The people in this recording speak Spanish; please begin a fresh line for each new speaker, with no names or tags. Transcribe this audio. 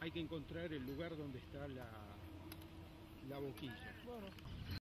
Hay que encontrar el lugar donde está la, la boquilla.